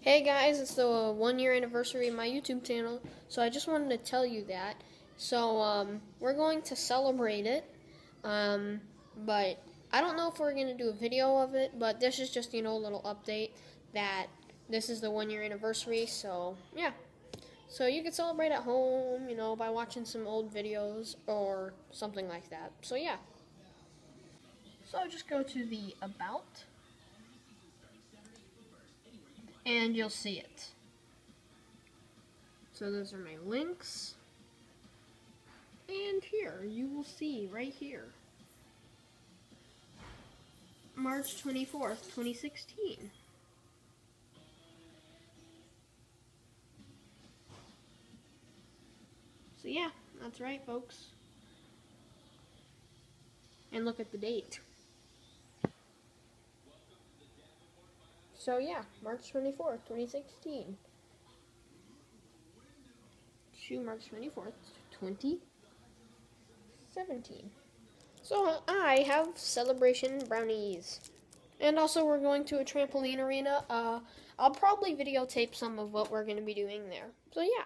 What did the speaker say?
Hey guys, it's the one year anniversary of my YouTube channel, so I just wanted to tell you that. So, um, we're going to celebrate it, um, but I don't know if we're going to do a video of it, but this is just, you know, a little update that this is the one year anniversary, so, yeah. So you can celebrate at home, you know, by watching some old videos or something like that. So, yeah. So just go to the About and you'll see it. So those are my links. And here, you will see right here. March 24th, 2016. So yeah, that's right folks. And look at the date. So yeah, March 24th, 2016. To March 24th, 2017. So I have celebration brownies. And also we're going to a trampoline arena. Uh, I'll probably videotape some of what we're going to be doing there. So yeah.